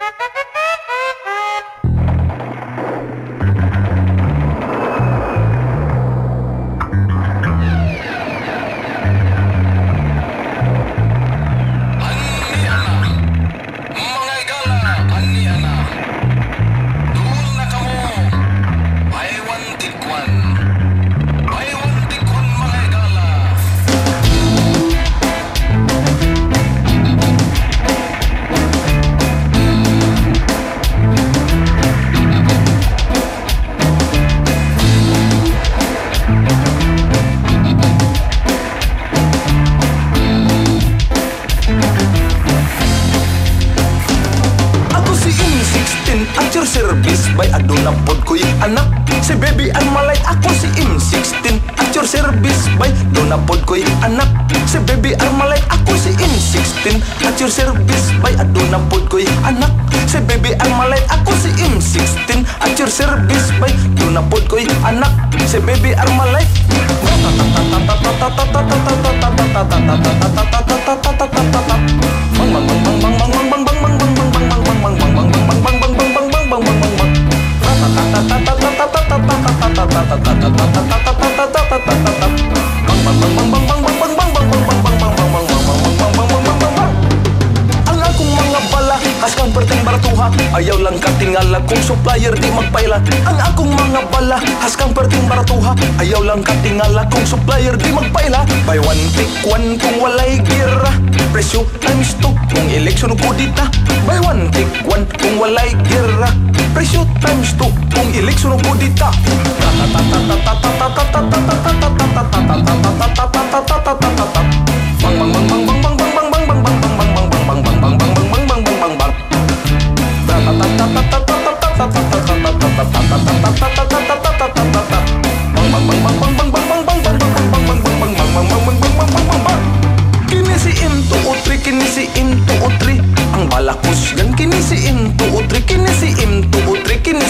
Ha ha ha! Ako si M16 At your service by duna pod ko'y anak Si baby malay ako si M16 At your service by aduna pod ko'y anak Si baby malay ako si M16 At your service by duna pod ko'y anak Si baby ang Ayaw lang katingala Kung supplier di magpaila Ang akong mga bala Haskang perting baratuha Ayaw lang katingala Kung supplier di magpaila Buy one take one Kung walay gira Presyo times two Kung eleksyon ko dita Buy one take one Kung walay gira Presyo times two Kung eleksyon ko dita Bang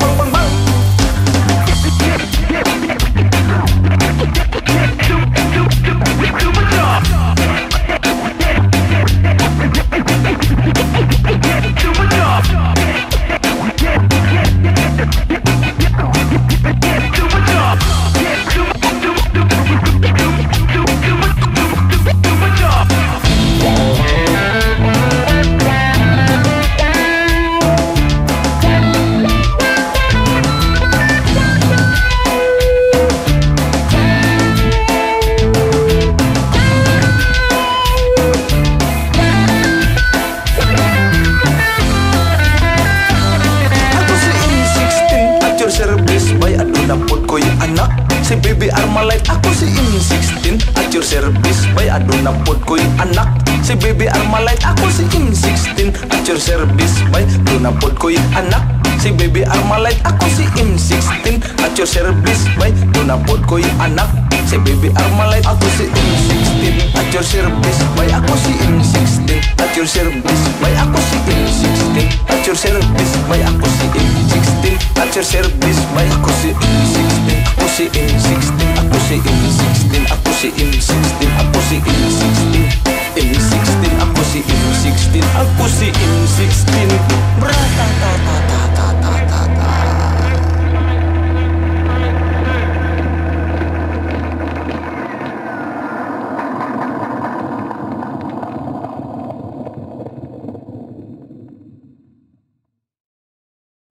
bum, bum, bum. si baby Armalite Aku si ini 16 Acur service Bay aduna pot koy anak. Si baby Armalite Aku si ini 16 Acur service Bay aduna pot koy anak. Si baby Armalite Aku si ini 16 Acur service Bay aduna pot koy anak. Si baby Armalite Aku si ini 16 Acur service Bay aku si ini 16 Acur service Bay aku si ini 16 Acur service Bay aku si ini 16 Acur service Bay aku si ini 16 si M16 ako si M16 ako si M16 ako si M16 M16 ako si M16 ako si M16 Bratata